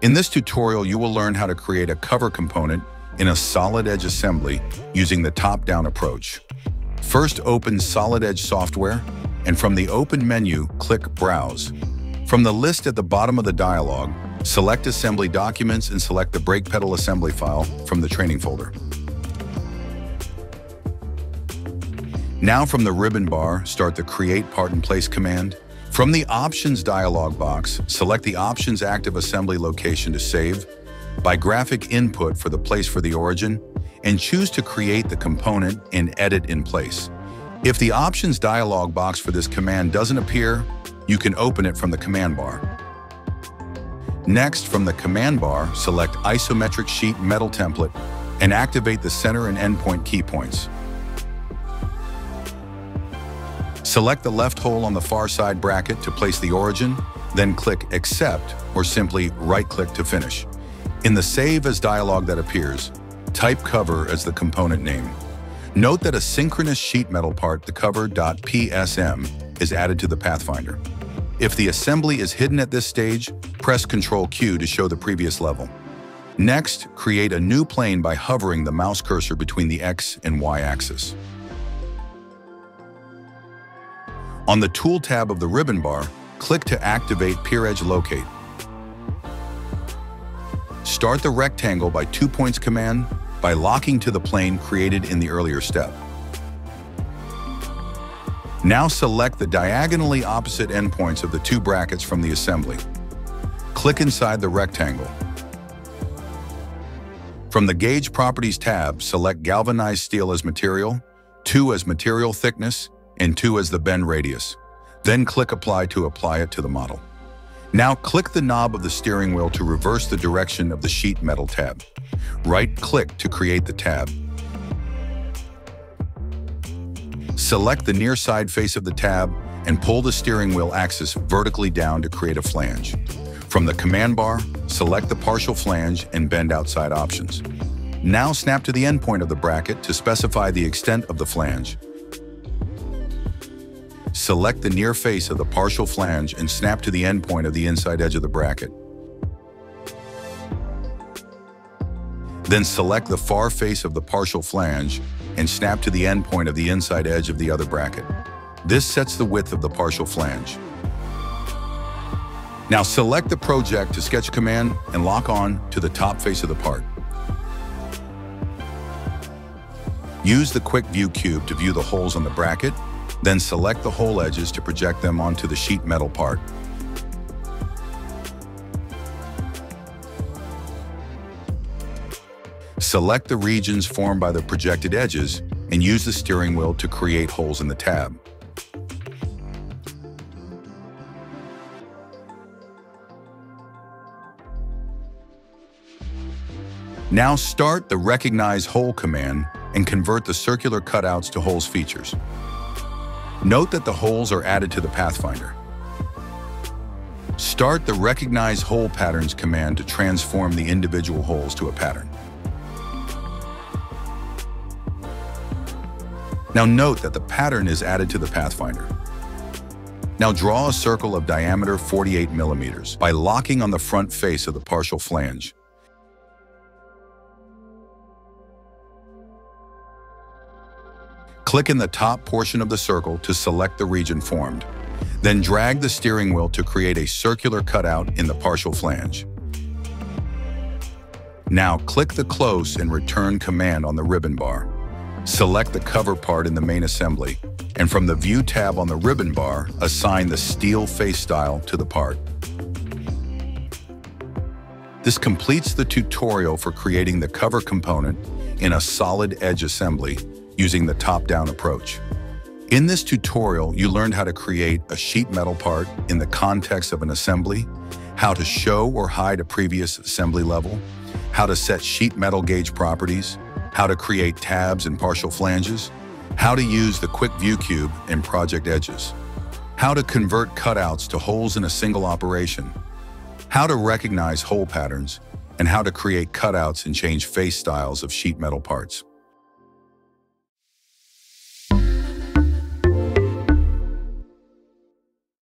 In this tutorial, you will learn how to create a cover component in a solid edge assembly using the top-down approach. First, open Solid Edge software, and from the Open menu, click Browse. From the list at the bottom of the dialog, select Assembly Documents and select the brake pedal assembly file from the training folder. Now from the ribbon bar, start the Create Part in Place command. From the Options dialog box, select the Options Active Assembly location to save, by graphic input for the place for the origin, and choose to create the component and edit in place. If the Options dialog box for this command doesn't appear, you can open it from the command bar. Next, from the command bar, select Isometric Sheet Metal Template and activate the center and endpoint key Select the left hole on the far side bracket to place the origin, then click Accept or simply right-click to finish. In the Save as dialog that appears, type cover as the component name. Note that a synchronous sheet metal part, the cover.psm, is added to the Pathfinder. If the assembly is hidden at this stage, press Ctrl Q to show the previous level. Next, create a new plane by hovering the mouse cursor between the X and Y axis. On the Tool tab of the ribbon bar, click to activate Peer Edge Locate. Start the rectangle by two points command by locking to the plane created in the earlier step. Now select the diagonally opposite endpoints of the two brackets from the assembly. Click inside the rectangle. From the Gauge Properties tab, select Galvanized Steel as material, 2 as material thickness, and 2 as the bend radius. Then click Apply to apply it to the model. Now click the knob of the steering wheel to reverse the direction of the sheet metal tab. Right-click to create the tab. Select the near side face of the tab and pull the steering wheel axis vertically down to create a flange. From the command bar, select the partial flange and bend outside options. Now snap to the endpoint of the bracket to specify the extent of the flange. Select the near face of the partial flange and snap to the endpoint of the inside edge of the bracket. Then select the far face of the partial flange and snap to the endpoint of the inside edge of the other bracket. This sets the width of the partial flange. Now select the project to sketch command and lock on to the top face of the part. Use the quick view cube to view the holes on the bracket then select the hole edges to project them onto the sheet metal part. Select the regions formed by the projected edges and use the steering wheel to create holes in the tab. Now start the Recognize Hole command and convert the circular cutouts to holes features. Note that the holes are added to the Pathfinder. Start the Recognize Hole Patterns command to transform the individual holes to a pattern. Now note that the pattern is added to the Pathfinder. Now draw a circle of diameter 48 millimeters by locking on the front face of the partial flange. Click in the top portion of the circle to select the region formed. Then drag the steering wheel to create a circular cutout in the partial flange. Now click the Close and Return command on the ribbon bar. Select the cover part in the main assembly, and from the View tab on the ribbon bar, assign the steel face style to the part. This completes the tutorial for creating the cover component in a solid edge assembly using the top-down approach. In this tutorial, you learned how to create a sheet metal part in the context of an assembly, how to show or hide a previous assembly level, how to set sheet metal gauge properties, how to create tabs and partial flanges, how to use the Quick View Cube in project edges, how to convert cutouts to holes in a single operation, how to recognize hole patterns, and how to create cutouts and change face styles of sheet metal parts.